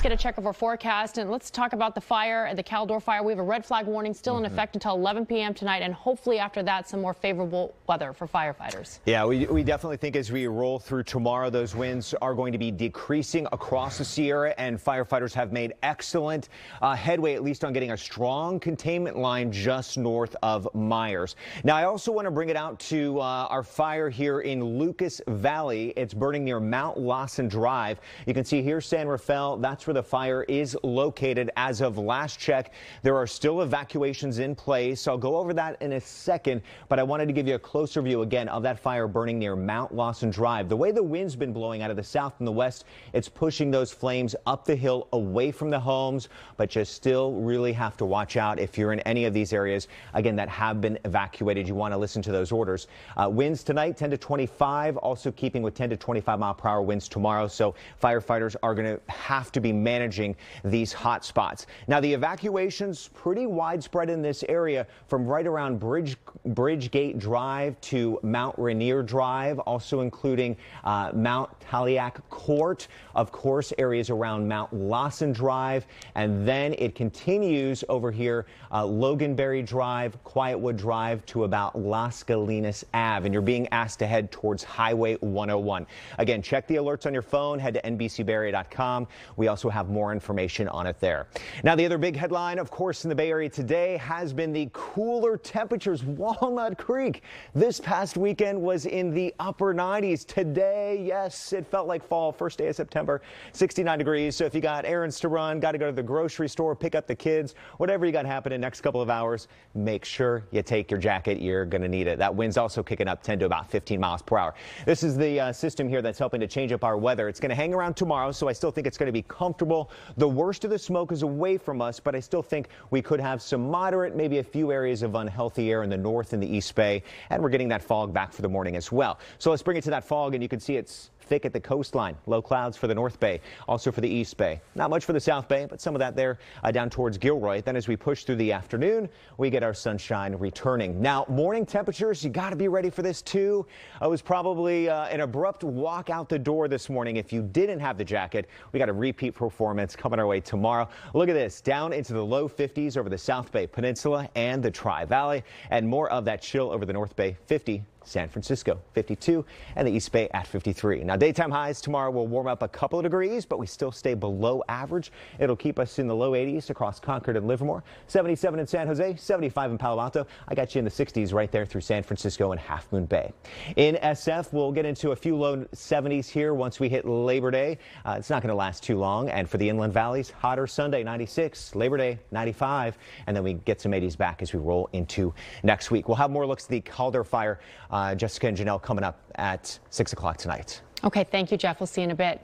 Let's get a check of our forecast and let's talk about the fire at the Caldor fire. We have a red flag warning still in mm -hmm. effect until 11 p.m. tonight, and hopefully after that, some more favorable weather for firefighters. Yeah, we, we definitely think as we roll through tomorrow, those winds are going to be decreasing across the Sierra, and firefighters have made excellent uh, headway, at least on getting a strong containment line just north of Meyers. Now, I also want to bring it out to uh, our fire here in Lucas Valley. It's burning near Mount Lassen Drive. You can see here San Rafael. That's where the fire is located as of last check. There are still evacuations in place. So I'll go over that in a second, but I wanted to give you a closer view again of that fire burning near Mount Lassen Drive. The way the wind's been blowing out of the south and the west, it's pushing those flames up the hill away from the homes, but you still really have to watch out if you're in any of these areas, again, that have been evacuated. You want to listen to those orders. Uh, winds tonight, 10 to 25, also keeping with 10 to 25 mile per hour winds tomorrow. So firefighters are going to have to be managing these hot spots. Now, the evacuation's pretty widespread in this area from right around Bridge, Bridgegate Drive to Mount Rainier Drive, also including uh, Mount Tallac Court, of course, areas around Mount Lassen Drive, and then it continues over here, uh, Loganberry Drive, Quietwood Drive to about Las Gallinas Ave, and you're being asked to head towards Highway 101. Again, check the alerts on your phone, head to NBCBayArea.com. We also have more information on it there. Now, the other big headline, of course, in the Bay Area today has been the cooler temperatures. Walnut Creek this past weekend was in the upper 90s. Today, yes, it felt like fall. First day of September, 69 degrees. So if you got errands to run, got to go to the grocery store, pick up the kids, whatever you got happening next couple of hours, make sure you take your jacket. You're going to need it. That wind's also kicking up 10 to about 15 miles per hour. This is the uh, system here that's helping to change up our weather. It's going to hang around tomorrow, so I still think it's going to be comfortable. The worst of the smoke is away from us, but I still think we could have some moderate, maybe a few areas of unhealthy air in the north and the east bay, and we're getting that fog back for the morning as well. So let's bring it to that fog, and you can see it's thick at the coastline. Low clouds for the North Bay, also for the East Bay. Not much for the South Bay, but some of that there uh, down towards Gilroy. Then as we push through the afternoon, we get our sunshine returning. Now, morning temperatures, you got to be ready for this too. It was probably uh, an abrupt walk out the door this morning. If you didn't have the jacket, we got a repeat performance coming our way tomorrow. Look at this, down into the low 50s over the South Bay Peninsula and the Tri Valley, and more of that chill over the North Bay 50 San Francisco 52 and the East Bay at 53. Now daytime highs tomorrow will warm up a couple of degrees, but we still stay below average. It'll keep us in the low 80s across Concord and Livermore, 77 in San Jose, 75 in Palo Alto. I got you in the 60s right there through San Francisco and Half Moon Bay. In SF, we'll get into a few low 70s here once we hit Labor Day. Uh, it's not going to last too long. And for the inland valleys, hotter Sunday 96, Labor Day 95, and then we get some 80s back as we roll into next week. We'll have more looks at the Caldor fire. Uh, Jessica and Janelle coming up at 6 o'clock tonight. Okay, thank you, Jeff. We'll see you in a bit.